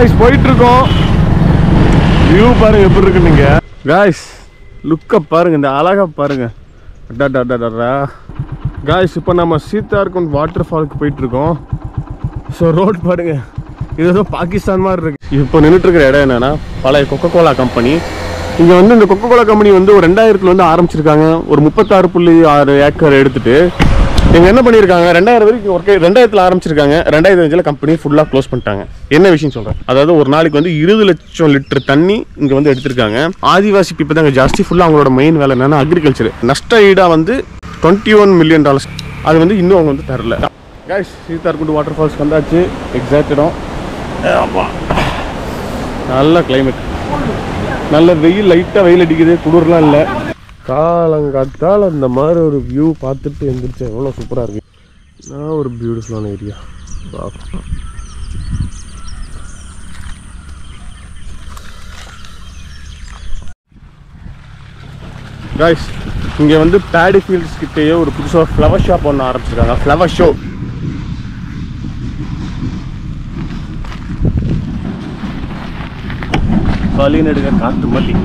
Guys போயிட்டு இருக்கோம் view பாருங்க எப்படி இருக்கு நீங்க? காய்ஸ் லுக்கை பாருங்க இந்த அழகா பாருங்க. டா காய்ஸ் இப்போ நம்ம சீதார்குண்ட் வாட்டர் ஃபாலுக்கு போயிட்டு இருக்கோம் ஸோ ரோட் பாருங்க. இது ஏதோ பாகிஸ்தான் மாதிரி இருக்கு. இப்போ நின்றுட்டு இருக்கிற இடம் என்னன்னா பழைய கொக்கோ கோலா கம்பெனி இங்கே வந்து இந்த கொக்கோ கோலா கம்பெனி வந்து ஒரு ரெண்டாயிரத்துல வந்து ஆரம்பிச்சிருக்காங்க. ஒரு முப்பத்தாறு புள்ளி ஆறு ஏக்கர் எடுத்துட்டு இவங்க என்ன பண்ணியிருக்காங்க? ரெண்டாயிரம் வரைக்கும் ஒர்க் ரெண்டாயிரத்தில் ஆரம்பிச்சிருக்காங்க. ரெண்டாயிரத்தி அஞ்சில் கம்பெனி ஃபுல்லாக க்ளோஸ் பண்ணிட்டாங்க. என்ன விஷயம் சொல்கிறேன் அதாவது ஒரு நாளைக்கு வந்து இருபது லட்சம் லிட்டர் தண்ணி இங்கே வந்து எடுத்திருக்காங்க. ஆதிவாசி பீப்பிள் தான் ஜாஸ்தி ஃபுல்லாக அவங்களோட மெயின் வேலை என்னன்னா அக்ரிகல்ச்சர் நஷ்ட ஈடாக வந்து டுவெண்ட்டி ஒன் மில்லியன் டாலர்ஸ் அது வந்து இன்னும் அவங்க வந்து தரல. கைஸ் சீதார்குண்டு வாட்டர் ஃபால்ஸ் வந்தாச்சு. எக்ஸாக்ட் இடம். நல்ல கிளைமேட் நல்ல வெயில் லைட்டாக வெயில் அடிக்குது. குளிர்லாம் இல்லை. காலங்காத்தால் அந்த மாதிரி ஒரு வியூ பார்த்துட்டு எழுந்திரிச்சா எவ்வளோ சூப்பராக இருக்கு. நான் ஒரு பியூட்டிஃபுல்லான ஏரியா காய்ஸ் இங்கே வந்து பேடி ஃபீல்ட்ஸ் கிட்டேயே ஒரு புதுசாக ஃப்ளவர் ஷாப் ஒன்று ஆரம்பிச்சிருக்காங்க. ஃப்ளவர் ஷோ வலின்னு எடுக்க காத்து மல்லி.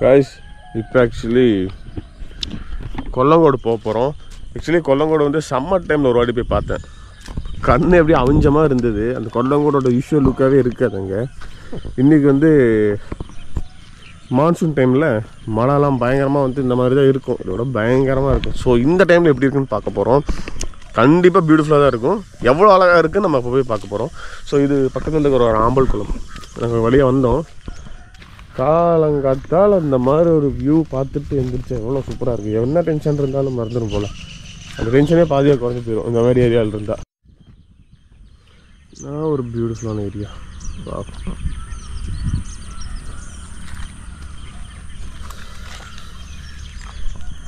காய்ஸ் இப்போ ஆக்சுவலி கொல்லங்கோடு போக போகிறோம் ஆக்சுவலி கொல்லங்கோடு வந்து சம்மர் டைமில் ஒரு வாட்டி போய் பார்த்தேன். கண் எப்படி அவிஞ்சமாக இருந்தது. அந்த கொல்லங்கோடோட யூஷுவல் லுக்காகவே இருக்காது அங்கே. இன்றைக்கி வந்து மான்சூன் டைமில் மழைலாம் பயங்கரமாக வந்து இந்த மாதிரி தான் இருக்கும். இதோட பயங்கரமாக இருக்கும். ஸோ இந்த டைமில் எப்படி இருக்குன்னு பார்க்க போகிறோம் கண்டிப்பாக பியூட்டிஃபுல்லாக தான் இருக்கும். எவ்வளோ அழகாக இருக்குன்னு நம்ம இப்போ போய் பார்க்க போகிறோம் ஸோ இது பக்கத்தில் இருக்கிற ஒரு ஆம்பல் குளம். நாங்கள் வழியாக வந்தோம். காலங்காத்தால் அந்த மாதிரி ஒரு வியூ பார்த்துட்டு எழுந்திரிச்சா எவ்வளோ சூப்பராக இருக்குது என்ன டென்ஷன் இருந்தாலும் மறந்துடும் போல். அந்த டென்ஷனே பாதியாக குறைஞ்சி போயிடும் இந்த மாதிரி ஏரியாவில் இருந்தால் நான் ஒரு பியூட்டிஃபுல்லான ஏரியா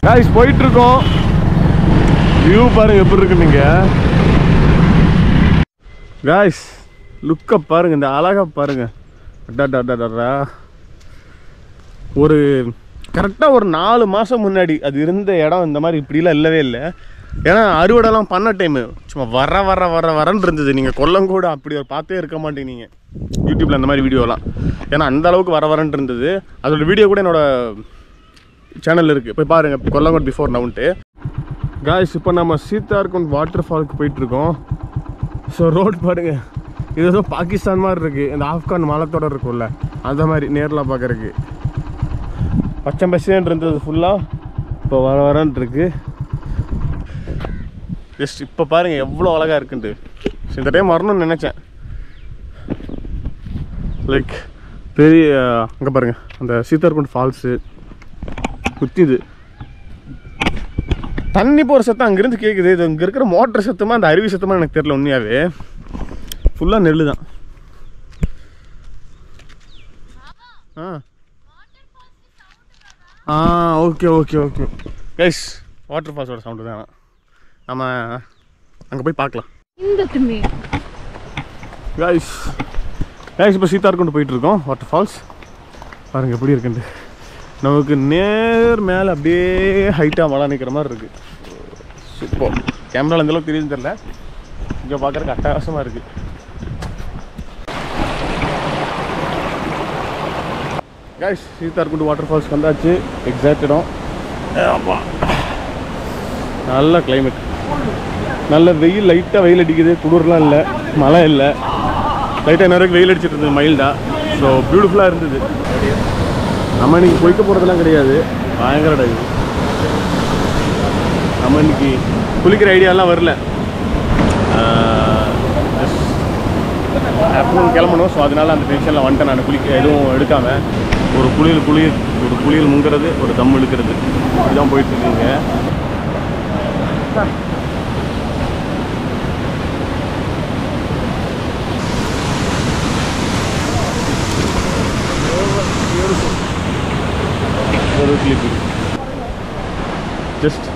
காய்ஸ் போயிட்டு இருக்கோம் வியூ பாருங்க எப்படி இருக்கு நீங்க. காய்ஸ் லுக்கை பாருங்க. இந்த அழகா பாருங்க. டா ஒரு கரெக்டாக ஒரு நாலு மாதம் முன்னாடி அது இருந்த இடம் இந்த மாதிரி இப்படிலாம் இல்லவே இல்லை. ஏன்னா அறுவடைலாம் பண்ண டைமு சும்மா வர வர வர வரன்னு இருந்தது. நீங்கள் கொல்லங்கூட அப்படி ஒரு பார்த்தே இருக்க மாட்டேங்க யூடியூப்பில் அந்த மாதிரி வீடியோலாம் ஏன்னா அந்த அளவுக்கு வர வரன்னு இருந்தது. அதோட வீடியோ கூட என்னோடய சேனல் இருக்குது போய் பாருங்கள் கொல்லங்கோட் பிஃபோர் நவுன்ட்டு காய்ஸ் இப்போ நம்ம சீதார்குண்ட் வாட்டர் ஃபாலுக்கு போயிட்டுருக்கோம் ஸோ ரோட் பாருங்கள் இது ஏதோ பாகிஸ்தான் மாதிரி இருக்குது இந்த ஆப்கான் மலத்தோட இருக்கும்ல. அந்த மாதிரி நேரில் பார்க்குறக்கு பச்சை பசுன்னு இருந்தது ஃபுல்லாக இப்போ வர வரன்னு இருக்கு. ஜஸ்ட் இப்போ பாருங்க எவ்வளோ அழகாக இருக்குன்ட்டு. இந்த டைம் வரணும்னு நினச்சேன். லைக் பெரிய அங்கே பாருங்க அந்த சீதார்குண்ட் ஃபால்ஸு குத்திது. தண்ணி போகிற சத்தம் அங்கேருந்து கேட்குது இது இங்கே இருக்கிற மோட்டர் சத்தமாக அந்த அருவி சத்தமாக எனக்கு தெரில உண்மையாகவே ஃபுல்லாக நெல் தான். ஆ. ஆ okay okay okay. Guys water ஃபால்ஸோட sound தான் நம்ம அங்கே போய் பார்க்கலாம். இந்த துணி. கைஸ் கைஸ் இப்போ சீத்தார் கொண்டு போயிட்டு இருக்கோம் வாட்டர் ஃபால்ஸ் பாருங்க எப்படி இருக்குன்ட்டு. நமக்கு நேர் மேலே அப்படியே ஹைட்டாக மழை நிற்கிற மாதிரி இருக்கு. சூப்பர் கேமராவில் எந்த அளவுக்கு தெரியுதுன்னு தெரில இங்கே பார்க்குறதுக்கு அட்டகாசமாக இருக்கு. கைஸ் சீத்தார்குண்டு வாட்டர் ஃபால்ஸ் வந்தாச்சு. எக்ஸாக்ட் இடம். ஆமா. நல்ல கிளைமேட் நல்ல வெயில் லைட்டாக வெயில் அடிக்குது. குளிர்லாம் இல்லை. மழை இல்லை. லைட்டாக என்ன வரைக்கும் வெயில் அடிச்சிட்டு இருந்தது மைல்டா ஸோ பியூட்டிஃபுல்லாக இருந்தது. நம்ம இன்னைக்கு போய்க்க போகிறதெல்லாம் கிடையாது. பயங்கர டைம் நம்ம இன்னைக்கு குளிக்கிற ஐடியாலாம் வரல. ஆஃப்டர்நூன் கிளம்பணும். ஸோ அதனால அந்த டென்ஷனில் வந்துட்டேன் நான். குளிக்க எதுவும் எடுக்காமல் ஒரு குளியல் குளிர் ஒரு குளியல் முங்கிறது ஒரு தம் இழுக்கிறது. இதுதான் போயிட்டு இருக்குங்க ஒரு கிளிப் ஜஸ்ட்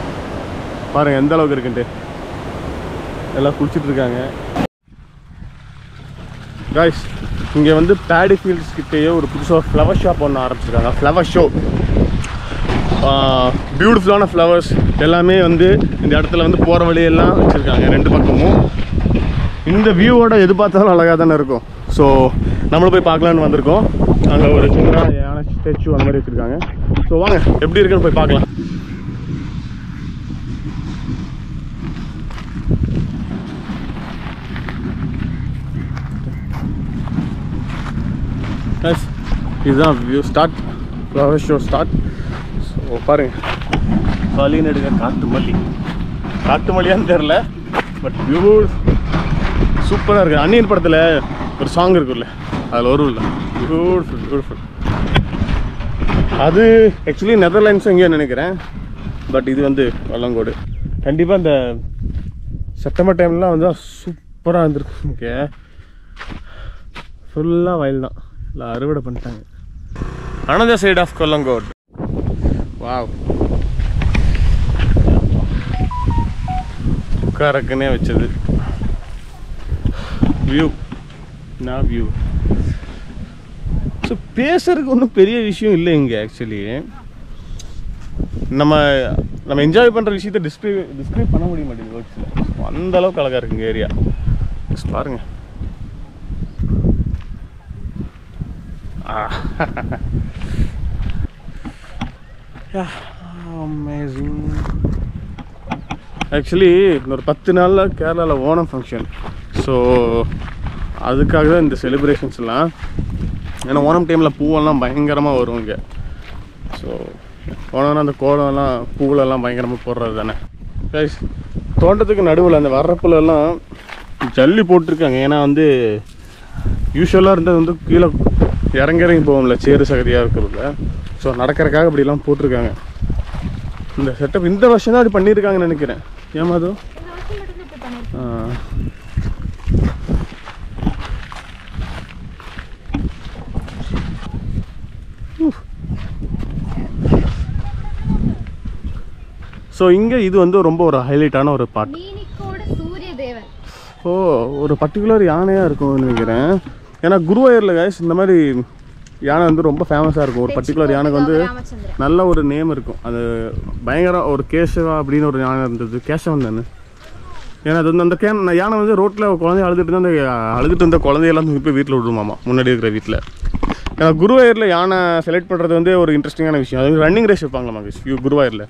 பாருங்க எந்த அளவுக்கு இருக்குன்ட்டு. எல்லாம் குளிச்சுட்டு இருக்காங்க. காய்ஸ் இங்கே வந்து பேடி ஃபீல்ட்ஸ் கிட்டேயே ஒரு புதுசாக ஃப்ளவர் ஷாப் ஒன்று ஆரம்பிச்சிருக்காங்க. ஃப்ளவர் ஷோ பியூட்டிஃபுல்லான ஃப்ளவர்ஸ் எல்லாமே வந்து இந்த இடத்துல வந்து போகிற வழியெல்லாம் வச்சுருக்காங்க ரெண்டு பக்கமும். இந்த வியூவோட எது பார்த்தாலும் அழகாக தானே இருக்கும். ஸோ நம்மளும் போய் பார்க்கலான்னு வந்திருக்கோம். அங்கே ஒரு சின்ன யானை ஸ்டாச்சு அந்த மாதிரி வச்சுருக்காங்க. ஸோ வாங்க எப்படி இருக்குன்னு போய் பார்க்கலாம். எஸ் இதுதான் view start flower show start so பாருங்க. வழின்னு எடுக்க காட்டு மல்லி காட்டு மல்லியான்னு தெரில பட் வியூ சூப்பராக இருக்குது அன்னியன் படத்தில் ஒரு சாங் இருக்குல்ல அதில் வரும்ல பியூட்டிஃபுல் பியூட்டிஃபுல் அது ஆக்சுவலி நெதர்லாண்ட்ஸ் எங்கேயோ நினைக்கிறேன். பட் இது வந்து வல்லங்கோடு கண்டிப்பாக இந்த செப்டம்பர் டைம்லாம் வந்து சூப்பராக இருந்திருக்கு இங்கே ஃபுல்லாக வயல் தான் இல்லை அறுவடை பண்ணிட்டாங்க. Another side of Kollengode wow உட்காரக்குன்னே வச்சது. வியூ நான் வியூ ஸோ பேசுறதுக்கு ஒன்றும் பெரிய விஷயம் இல்லை இங்கே ஆக்சுவலி நம்ம நம்ம என்ஜாய் பண்ணுற விஷயத்தை டிஸ்கிரைப் டிஸ்கிரைப் பண்ண முடிய மாட்டேங்குது வேர்ட்ஸில் அந்த அளவுக்கு அழகாக இருக்குங்க ஏரியா பாருங்க அமேசிங் ஆக்சுவலி இன்னொரு பத்து நாளில் கேரளாவில் ஓணம் ஃபங்க்ஷன் ஸோ அதுக்காக தான் இந்த செலிப்ரேஷன்ஸ்லாம் ஏன்னா ஓணம் டைமில் பூவெல்லாம் பயங்கரமாக வரும் இங்கே. ஸோ ஓணம்னா அந்த கோலம்லாம் பூவெல்லாம் பயங்கரமாக போடுறது தானே. கைஸ் தோட்டத்துக்கு நடுவில் அந்த வர்றப்புலலாம் ஜல்லி போட்டிருக்காங்க. ஏன்னா வந்து யூஸ்வலாக இருந்தது வந்து கீழே இறங்கி இறங்கி போகும்ல சேரு சகதியாக இருக்கிறதுல. ஸோ நடக்கிறதுக்காக இப்படிலாம் போட்டிருக்காங்க. இந்த செட்டப் இந்த வருஷம் தான் அப்படி பண்ணியிருக்காங்கன்னு நினைக்கிறேன். ஏமாதோ ஸோ இங்கே இது வந்து ரொம்ப ஒரு ஹைலைட்டான ஒரு பாட்டு ஓ ஒரு பர்டிகுலர் யானையாக இருக்கும்னு நினைக்கிறேன். ஏன்னா குருவாயூரில் guys. இந்த மாதிரி யானை வந்து ரொம்ப ஃபேமஸாக இருக்கும். ஒரு பர்டிகுலர் யானைக்கு வந்து நல்ல ஒரு நேம் இருக்கும். அது பயங்கர ஒரு கேசவா அப்படின்னு ஒரு யானை இருந்தது. கேசவன் தானே? ஏன்னா அது வந்து அந்த கே யானை வந்து ரோட்டில் குழந்தை அழுதுட்டு இருந்தா அந்த அழுதுட்டு இருந்த குழந்தையெல்லாம் தூக்கி போய் வீட்டில் விடுமாமா முன்னாடி இருக்கிற வீட்டில் ஏன்னா குருவாயூரில் யானை செலக்ட் பண்ணுறது வந்து ஒரு இன்ட்ரெஸ்டிங்கான விஷயம். அது ரன்னிங் ரேஸ் வைப்பாங்களாமா guys, கு- குருவாயூரில்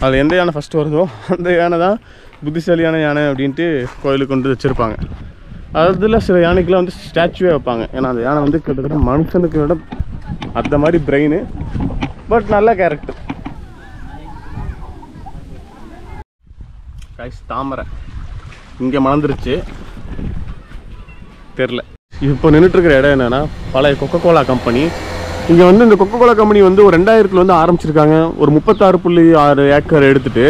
அதில் எந்த யானை ஃபஸ்ட்டு வருதோ அந்த யானை தான் புத்திசாலியான யானை அப்படின்ட்டு கோயிலுக்கு கொண்டு வச்சுருப்பாங்க. அதில் சில யானைக்கெலாம் வந்து ஸ்டாச்சுவே வைப்பாங்க. ஏன்னா அந்த யானை வந்து கிட்டத்தட்ட மனுஷனுக்கு விட அந்த மாதிரி பிரெயின் பட் நல்ல கேரக்டர் கைஸ் தாமரை. இங்கே மணந்துருச்சு தெரில இப்போ நின்றுட்டுருக்கிற இடம் என்னென்னா பழைய கொக்கோ கோலா கம்பெனி இங்கே வந்து இந்த கொக்கோ கோலா கம்பெனி வந்து ஒரு ரெண்டாயிரத்தில் வந்து ஆரம்பிச்சிருக்காங்க. ஒரு முப்பத்தாறு புள்ளி ஆறு ஏக்கர் எடுத்துட்டு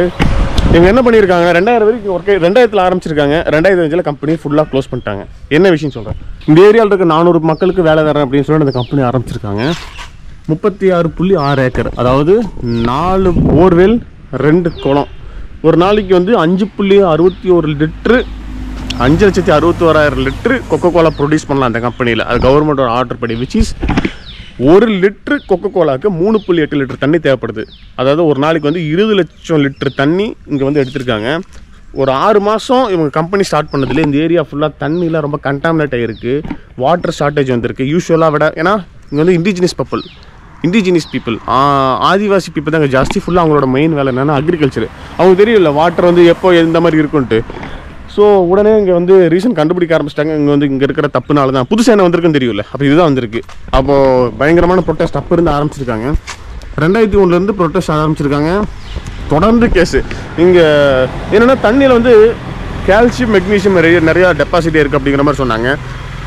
இவங்க என்ன பண்ணியிருக்காங்க? ரெண்டாயிரம் வரைக்கும் ஒர்க் ரெண்டாயிரத்தில் ஆரம்பிச்சிருக்காங்க. ரெண்டாயிரத்தி அஞ்சில் கம்பெனி ஃபுல்லாக க்ளோஸ் பண்ணிட்டாங்க. என்ன விஷயம் சொல்கிறேன் இந்த ஏரியாவில் இருக்க நானூறு மக்களுக்கு வேலை தரேன் அப்படின்னு சொல்லி அந்த கம்பெனி ஆரம்பிச்சிருக்காங்க. முப்பத்தி ஆறு புள்ளி ஆறு ஏக்கர் அதாவது நாலு போர்வெல் ரெண்டு குளம். ஒரு நாளைக்கு வந்து அஞ்சு புள்ளி அறுபத்தி ஒரு லிட்ரு அஞ்சு லட்சத்தி அறுபத்தி ஓராயிரம் லிட்ரு கொக்கோ கோலா ப்ரொடியூஸ் பண்ணலாம் அந்த கம்பெனியில் அது கவர்மெண்டோட ஆர்டர் படி விச் இஸ் ஒரு லிட்ரு கொக்கோ கோலாக்கு மூணு புள்ளி எட்டு லிட்டர் தண்ணி தேவைப்படுது. அதாவது ஒரு நாளைக்கு வந்து இருபது லட்சம் லிட்டர் தண்ணி இங்கே வந்து எடுத்திருக்காங்க. ஒரு ஆறு மாதம் இவங்க கம்பெனி ஸ்டார்ட் பண்ணதுலேயே இந்த ஏரியா ஃபுல்லாக தண்ணியெலாம் ரொம்ப கண்டாமினேட் ஆகிருக்கு வாட்டர் ஷார்ட்டேஜ் வந்திருக்கு. யூஸ்வலாக விட ஏன்னா இங்கே வந்து indigenous people indigenous people adivasi people தான் இங்கே ஜாஸ்தி ஃபுல்லாக அவங்களோட மெயின் வேலை என்னென்னா அக்ரிகல்ச்சர் அவங்க தெரியல வாட்டர் வந்து எப்போ எந்த மாதிரி இருக்குன்ட்டு. ஸோ உடனே இங்கே வந்து ரீசன் கண்டுபிடிக்க ஆரம்பிச்சிட்டாங்க. இங்கே வந்து இங்கே இருக்கிற தப்புனால தான். புதுசாக என்ன வந்திருக்குன்னு தெரியல அப்போ இதுதான் வந்திருக்கு. அப்போது பயங்கரமான ப்ரொட்டஸ்ட் அப்போ இருந்து ஆரம்பிச்சிருக்காங்க. ரெண்டாயிரத்தி ஒன்றுலேருந்து ப்ரொட்டஸ்ட் ஆரம்பிச்சிருக்காங்க. தொடர்ந்து கேஸு இங்கே என்னென்னா தண்ணியில் வந்து கால்சியம் மெக்னீஷியம் நிறைய நிறையா டெபாசிட்டி இருக்குது அப்படிங்கிற மாதிரி சொன்னாங்க.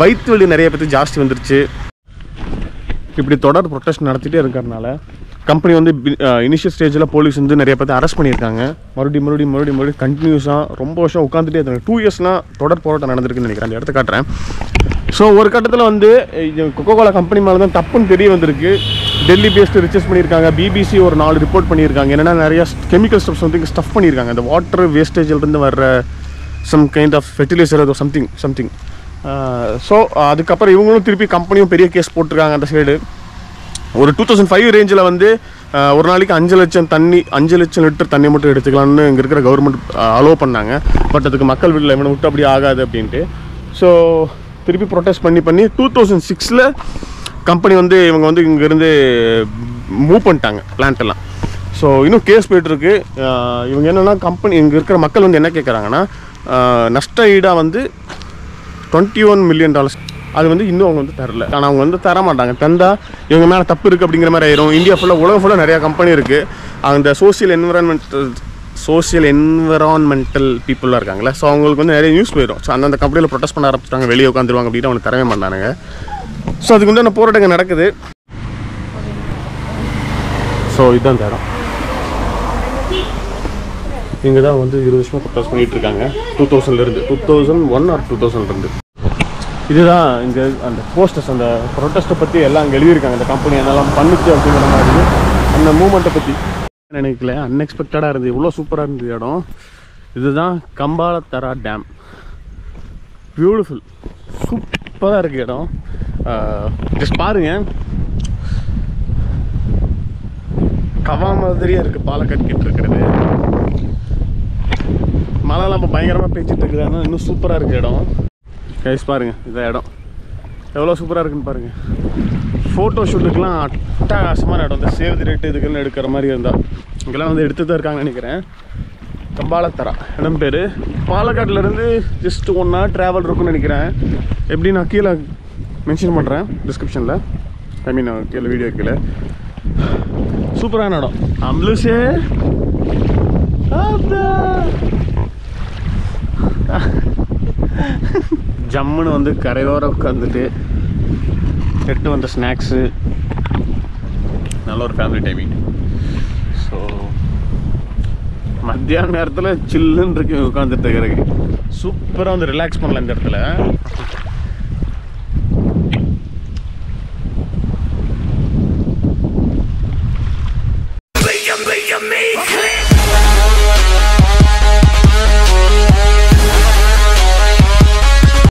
வயிற்று வலி நிறைய பேர்த்து ஜாஸ்தி வந்துருச்சு. இப்படி தொடர் ப்ரொட்டஸ்ட் நடத்திட்டே இருக்கிறனால கம்பெனி வந்து இனிஷியல் ஸ்டேஜில் போலீஸ் வந்து நிறைய பேர்த்து அரெஸ்ட் பண்ணியிருக்காங்க. மறுபடியும் மறுபடியும் மறுபடியும் மறுபடியும் கண்டினியூஸாக ரொம்ப வருஷம் உட்காந்துட்டே இருந்தாங்க. டூ இயர்ஸ்லாம் தொடர் போராட்டம் நடந்திருக்குன்னு நினைக்கிறேன். அந்த இடத்த காட்டுறேன். ஸோ ஒரு கட்டத்தில் வந்து கொக்கோ கோலா கம்பெனி மேலே தான் தப்புன்னு தெரிய வந்திருக்கு. டெல்லி பேஸ்டு ரிசர்ச் பண்ணியிருக்காங்க. பிபிசி ஒரு நாலு ரிப்போர்ட் பண்ணியிருக்காங்க. என்னென்னா நிறைய கெமிக்கல் ஸ்டப்ஸ் வந்து ஸ்டஃப் பண்ணியிருக்காங்க. அந்த வாட்டர் வேஸ்டேஜிலிருந்து வர்ற சம் கைண்ட் ஆஃப் ஃபெர்டிலைசர் ஏதோ சம்திங் சம்திங் ஸோ அதுக்கப்புறம் இவங்களும் திருப்பி கம்பெனியும் பெரிய கேஸ் போட்டிருக்காங்க அந்த சைடு ஒரு டூ தௌசண்ட் ஃபைவ் ரேஞ்சில் வந்து ஒரு நாளைக்கு அஞ்சு லட்சம் தண்ணி அஞ்சு லட்சம் லிட்டர் தண்ணி மட்டும் எடுத்துக்கலாம்னு இங்கே இருக்கிற கவர்மெண்ட் அலோவ் பண்ணாங்க. பட் அதுக்கு மக்கள் வீட்டில் இவனை விட்டு அப்படி ஆகாது அப்படின்ட்டு. ஸோ திருப்பி ப்ரொட்டஸ்ட் பண்ணி பண்ணி டூ தௌசண்ட் சிக்ஸில் கம்பெனி வந்து இவங்க வந்து இங்கேருந்து மூவ் பண்ணிட்டாங்க பிளான்ட்டெல்லாம் ஸோ இன்னும் கேஸ் போயிட்டுருக்கு இவங்க என்னென்னா கம்பெனி இங்கே இருக்கிற மக்கள் வந்து என்ன கேட்குறாங்கன்னா நஷ்ட ஈடாக வந்து டுவெண்ட்டி ஒன் மில்லியன் டாலர்ஸ் அது வந்து இன்னும் அவங்க வந்து தரல. ஆனால் அவங்க வந்து தர மாட்டாங்க தந்தா இவங்க மேலே தப்பு இருக்குது அப்படிங்கிற மாதிரி ஆயிரும். இந்தியா ஃபுல்லாக உலகம் ஃபுல்லாக நிறையா கம்பெனி இருக்குது அந்த சோஷியல் என்விரான்மெண்ட் சோஷியல் என்விரான்மெண்டல் பீப்புளாக இருக்காங்களே ஸோ அவங்களுக்கு வந்து நிறைய நியூஸ் போயிடும் ஸோ அந்தந்த கம்பெனியில் ப்ரொடெஸ்ட் பண்ண ஆரம்பிச்சிட்டாங்க. வெளியே உட்காந்துருவாங்க அப்படின்னு அவங்க தரவே மாட்டானுங்க. ஸோ அதுக்கு வந்து அந்த போராட்டங்கள் நடக்குது. ஸோ இதுதான் இந்த இடம் இங்கே தான் வந்து இருபது வருஷமாக ப்ரொடெஸ்ட் பண்ணிகிட்டு இருக்காங்க. டூ தௌசண்ட்லேருந்து two thousand one or two தௌசண்ட்லேருந்து இதுதான் இங்கே அந்த போஸ்டர்ஸ் அந்த ப்ரொட்டஸ்ட்டை பற்றி எல்லாம் அங்கே எழுதியிருக்காங்க. அந்த கம்பெனி என்னெல்லாம் பண்ணுச்சு அப்படிங்கிற மாதிரி அந்த மூமெண்ட்டை பற்றி நினைக்கல? அன்எக்ஸ்பெக்டடாக இருந்தது. இவ்வளோ சூப்பராக இருந்தது இடம். இதுதான் கம்பாலத்தரா டேம் பியூட்டிஃபுல் சூப்பராக இருக்கு இடம். ஜஸ்ட் பாருங்க. கவா மாதிரியே இருக்குது பாலை கட்டிக்கிட்டு இருக்கிறது. மழைலாம் இப்போ பயங்கரமாக பேச்சுட்டு இருக்குதுன்னா இன்னும் சூப்பராக இருக்குது இடம். கைஸ் பாருங்கள் இதான் இடம். எவ்வளோ சூப்பராக இருக்குன்னு பாருங்கள் ஃபோட்டோ ஷூட்டுக்கெலாம் அட்டகாசமான இடம். இந்த சேவ் ரேட்டு இதுக்கெல்லாம் எடுக்கிற மாதிரி இருந்தால் இங்கெல்லாம் வந்து எடுத்து தான் இருக்காங்கன்னு நினைக்கிறேன். கம்பாலத்தரா. இடம் பேர். பாலக்காட்டிலேருந்து ஜஸ்ட் ஒன் ஹவர் ட்ராவல் இருக்கும்னு நினைக்கிறேன். எப்படி நான் கீழே மென்ஷன் பண்ணுறேன் டிஸ்கிரிப்ஷனில் ஐ மீன் கீழே வீடியோ கீழே. சூப்பரான இடம். அம்லுசே. ஜம்முன்னு வந்து கரையோரம் உட்காந்துட்டு எட்டு வந்த ஸ்நாக்ஸு. நல்ல ஒரு ஃபேமிலி டைமிங் ஸோ மத்தியான நேரத்தில் சில்லுன்னு இருக்கு உட்காந்துட்டு இருக்கிறதுக்கு. சூப்பராக வந்து ரிலாக்ஸ் பண்ணலாம் இந்த இடத்துல.